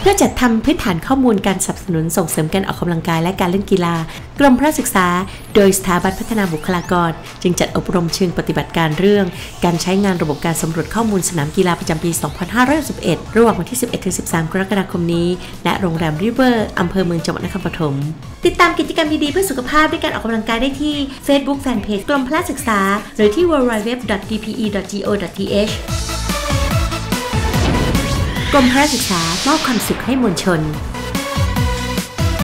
เพื่อจัดทำพื้นฐานข้อมูลการสนับสนุนส่งเสริมการออกกำลังกายและการเล่นกีฬากรมพระศึกษา โดยสถาบันพัฒนาบุคลากร จึงจัดอบรมเชิงปฏิบัติการเรื่อง การใช้งานระบบการสำรวจข้อมูลสนามกีฬาประจำปี 2561ระหว่างวันที่ 11-13 กรกฎาคมนี้และโรงแรมริเวอร์อำเภอเมืองจังหวัดนครปฐม ติดตามกิจกรรมดีๆเพื่อสุขภาพด้วยการออกกำลังกายได้ที่ Facebook Fanpage กรมพระศึกษา หรือที่ www.dpe.go.th กรมพระศึกษามอบความสุขให้มวลชน